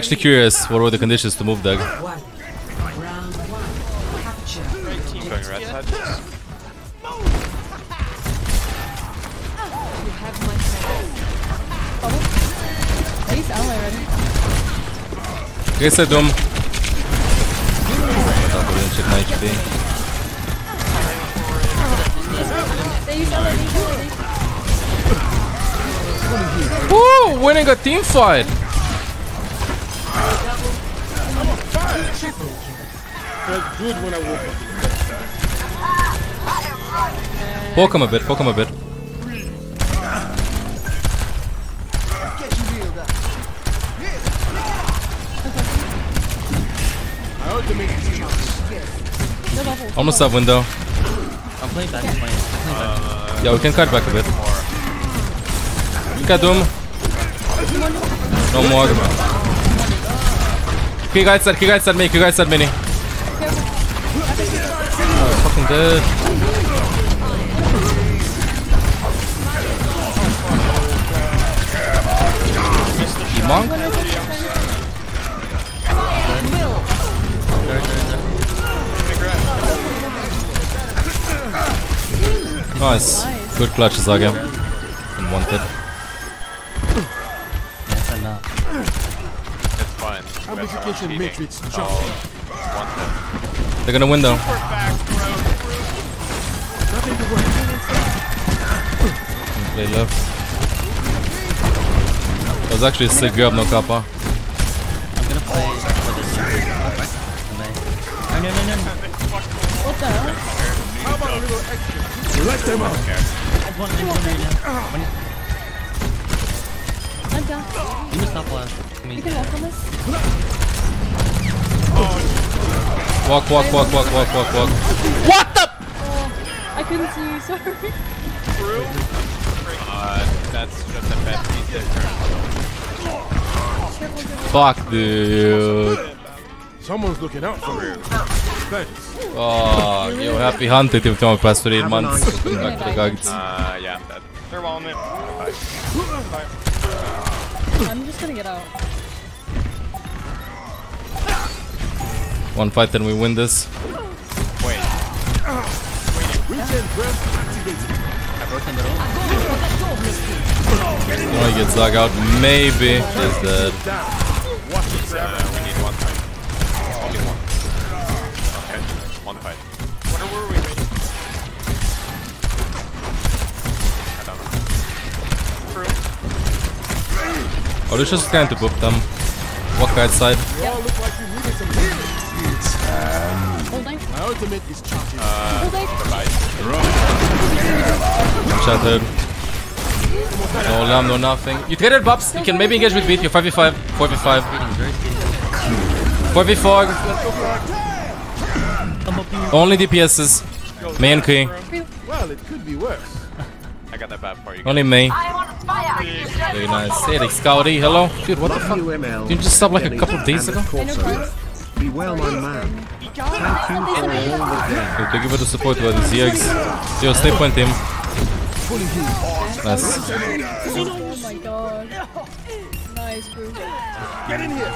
Actually curious, what were the conditions to move Doug? One. Round one. Guess I. Thought I didn't check my HP. They use ally, they use Winning a team fight! Felt good when I woke up. Poke him a bit, poke him a bit. Almost have window. I'm playing back. I'm. I'm. Yeah, we can cut back a bit. Doom. No more. Kill guys side, kill guys side me, kill guys side mini. Oh, fucking dead. Monk? Nice. Good clutch, Zaga. And one Amplification matrix charged. Oh, one. They're gonna win though. Nothing to worry. Play left. That was actually a sick grab, no kappa. I'm gonna play for this super. No, no, no, no, no. What the hell? How about a little extra? Let them out. I want I want right now. I'm down. you stop last. I mean, You can walk on this. Walk, walk, walk, walk, walk, walk, walk. I couldn't see you, sorry. Uh, that's just a bad piece of Fuck, dude. Someone's looking out for you. Thanks. Oh, yo, happy hunted if Tom passed for 8 months. Back to the guards. Uh, yeah, I'm dead. They're walling it. Bye. I'm just gonna get out. One fight, then we win this. Wait. Oh, he gets dug out. Maybe. He's dead. Uh, we need one fight. Only one. Okay, one fight. Were we waiting? I don't know. Oh, this is kind to boop them. Walk outside. Healing. My ultimate is charging. Shattered. No lamb, no nothing. You traded Bubs. You can maybe engage with beat. You're 5v5. 4v5. 4v4. Only DPSs. Mei and Key. well, it could be worse. I got that bad for you. Only Mei. Very nice. Hey, like Scouty. Hello. Dude, what the fuck? UML, Didn't you just stop like a couple of days ago? of I know course, Chris. Be well, my man. Thank you for all the day. Okay, thank you for the support with the ZX. Yo, stay point team. Nice. Oh my god. Nice, bro. Get in here.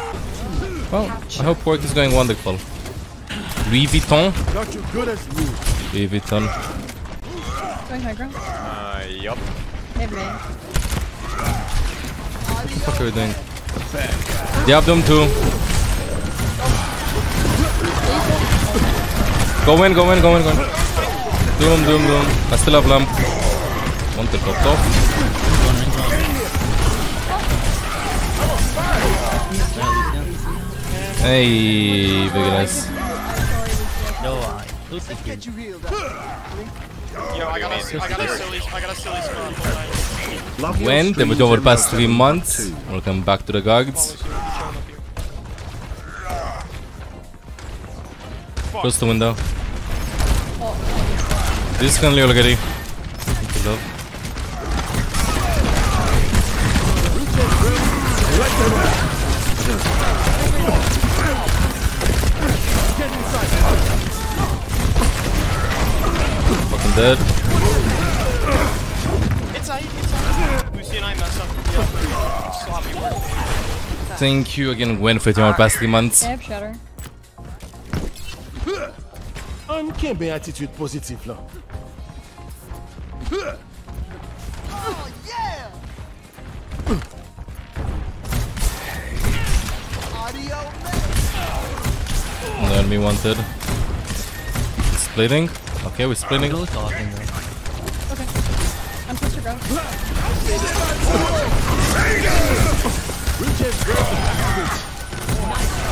Well, I hope work is going wonderful. Louis Vuitton. Got you good as new. Louis Vuitton. Going high ground. Uh, yup. Maybe. man. What the fuck are we doing? They have them too. Go in, go in, go in, go in. Doom, doom, doom. I still have lamp. One to top off. Hey, very nice. No, I. Lucy here. Yo, I got a, I got a silly, I got a silly spot. Love your When? Then streams, over ML past three Fan months. too. Welcome back to the guards. Close the window. This can Leo already. Fucking dead. It's a, it's a. Lucy and I messed up the sloppy work. Thank you again, Gwen, for your past three months. They have shatter. Uncanny attitude positive là. No enemy wanted. Splitting. Okay, we're splitting. Go talking though. Okay. I'm supposed to go.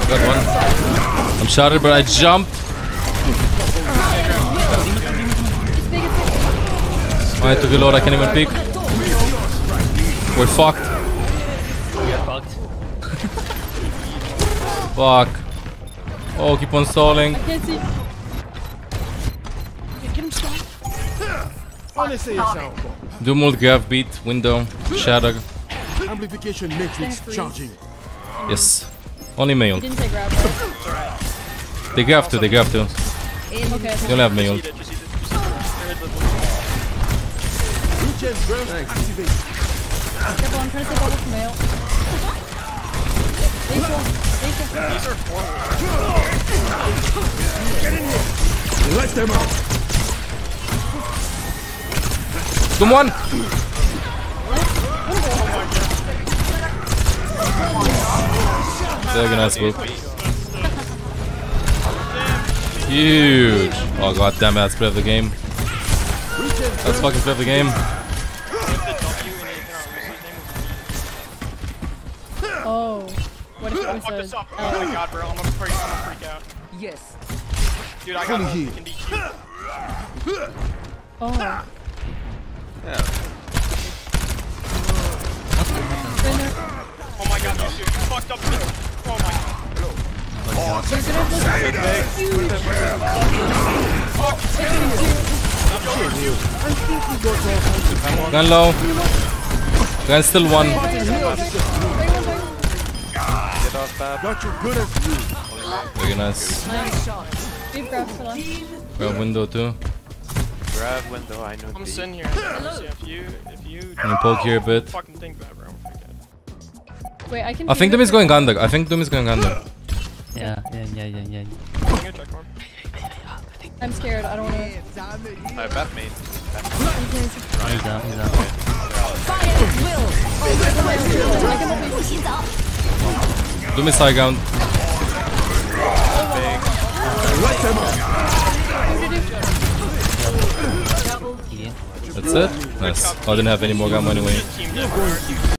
Got one. I'm shouted, but I jumped. I took a load, I can't even pick. We're fucked. We get fucked. Fuck. Oh, keep on stalling. Do multi grab beat, window, shadow. Amplification matrix charging. Yes. Only male. You didn't take grab, right? They grab to, they grab to. Okay. They don't have male. Just eat it, just eat it. Just there is the- Regen burst activate. Careful, I'm trying to take bubble from mail. Facial. Facial. These are forward. Let them out. Come on! Very nice move. Huge! Oh god damn it, that's play of the game. Let's fucking play of the game. Oh. What if it was this a... up. Oh my god, bro. I'm gonna freak, I'm gonna freak out. Yes. Dude, I got a healed. freaking DQ. Oh. Oh my god, this dude fucked up too. Oh my god. Gun low. Gun still one. Got you good as new. Very nice. Deep grab left. Grab Widow too. Grab window, I know I'm sitting here. See, if you, if you Can you poke here a bit? fucking think that, bro. I'm gonna freak out. Wait, I can... I think Doom is going under. I think Doom is going under. Yeah, yeah, yeah, yeah, yeah. I'm gonna check more. I'm scared. I don't want to... Uh, bat main. He's out, he's out. Doom is high ground. Yeah. That's it? Nice. I didn't have any more gamma anyway.